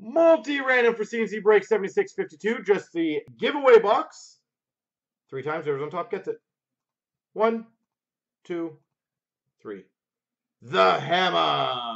Multi-random for CNC break 7652. Just the giveaway box. Three times, whoever's on top gets it. One, two, three. The Hammer.